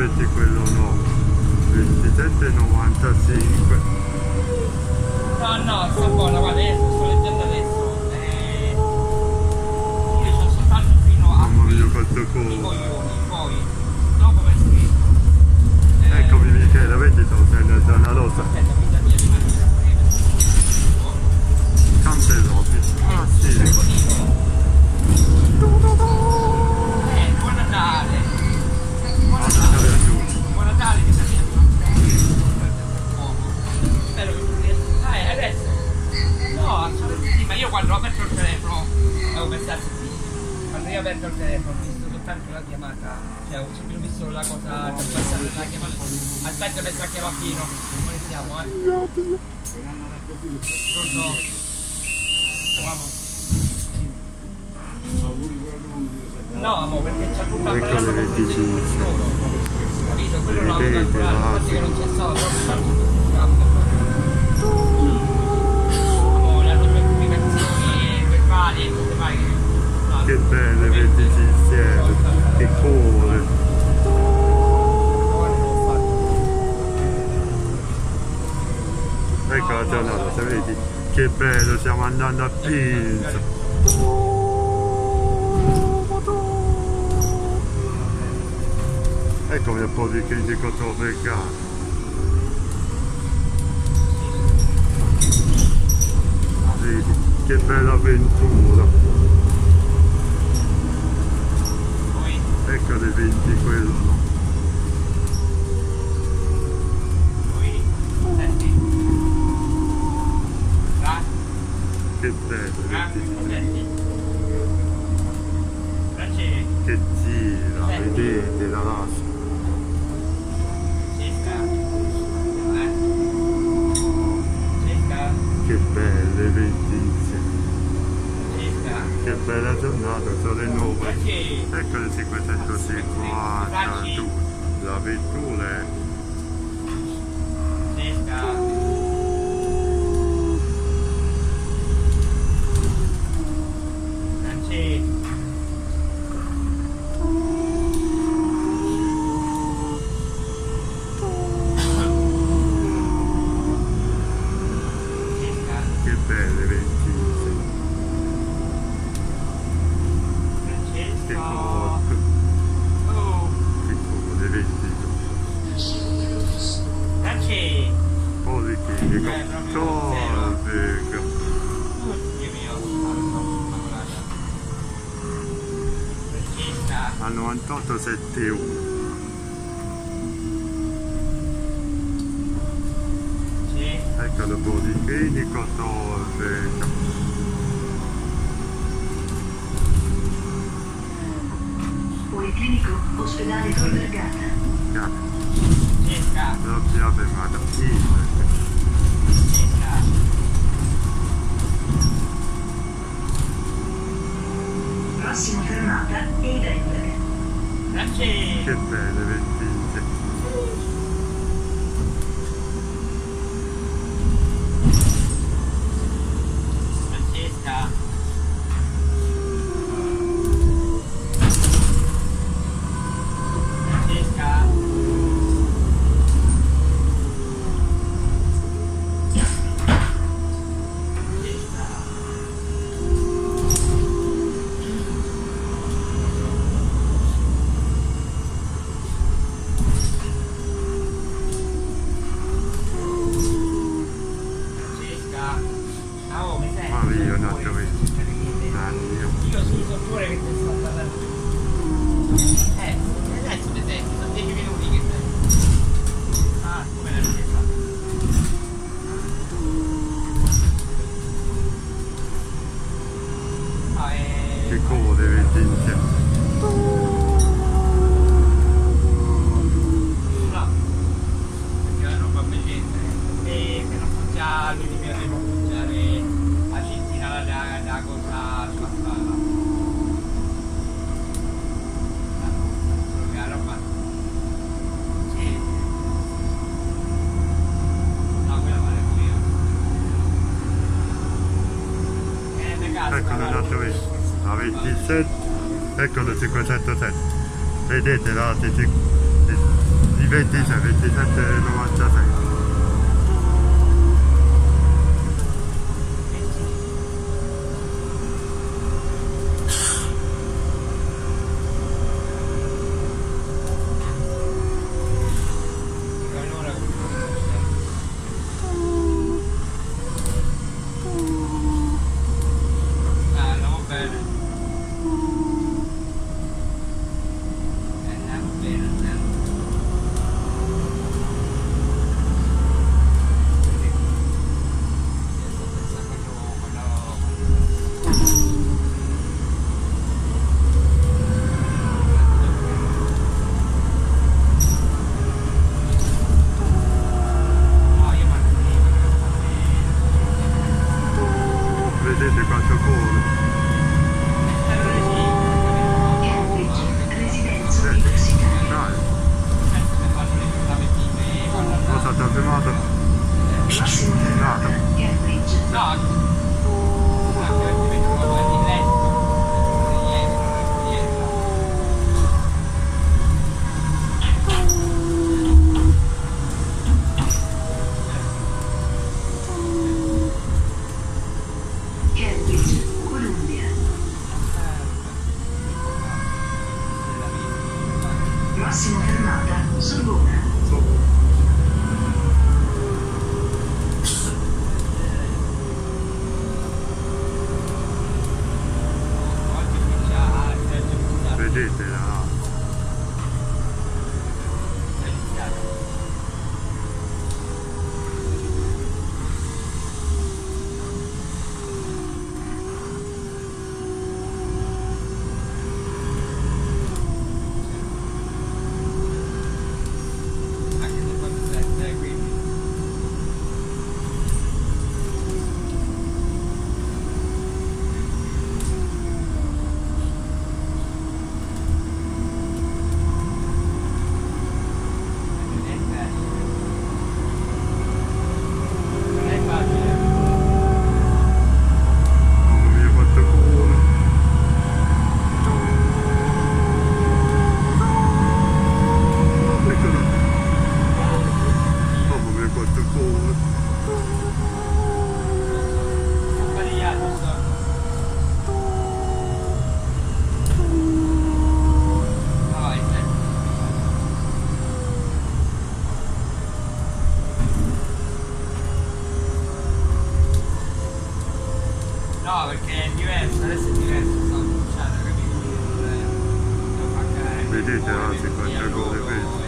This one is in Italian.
vedi quello nuovo 27,95 No, no, sta buona, guarda, adesso sto leggendo adesso. Eh, io sono soltanto fino a mamma mia quanto coglioni, poi dopo per scritto. Eh, eccomi Michele vedi sono sei nella zona rosa io quando ho aperto il telefono avevo pensato sì. Quando io ho aperto il telefono ho visto soltanto la chiamata, cioè ho sempre visto la cosa che è passata la chiamata. Aspetta penso a chiamare Pino. Come siamo, eh? Pronto? Vamo. No, amo, perché c'è tutta le con 25. loro. Capito? Quello non l'avevo calcolato, infatti che non c'è stato, che... che belle vedi insieme che cuore. Ecco la giornata vedi. Che bello stiamo andando a Pisa. Eccomi un po' di crisi contromercato vedi che bella avventura. Ecco le 20 quello poi, senti. Tra, che bello tra, vedi senti. Francesco. che gira vedete la lascia Cesca. Eh? Cesca. che belle vedi insieme Cesca. Giornata sono le 9 Francesco. ecco le 552 la vettura è che belle vedi 9871 Sì. ecco la Policlinico Torvega Policlinico, ospedale Tor Vergata. Cesca. proprio ave maria Cesca. Prossima fermata, Heidelberg. Francesca. che belle vedi Maria, un attimo. Nanni, Io sul sottore che ti sto parlando. Eh, adesso mi senti, sono 10 minuti che sei. Ah, come l'hai presa? Ah, eh... che cuore vedi insieme No. Perché la roba bellezza. E per non appoggiare, lui mi piace non appoggiare la cintina da, da, da cosa sulla strada. La roba. Sì. No, quella vale io. Eh, le case, ecco guarda. Un attimo la 27 ecco il 507 vedete ti- ti- 26, 27, 96. Prossima fermata, Sorbona. Vedete la... No, perché è diverso, adesso è diverso, sto cominciando, capito? Vedete, no, cioè, si eh, fa il gioco di questo.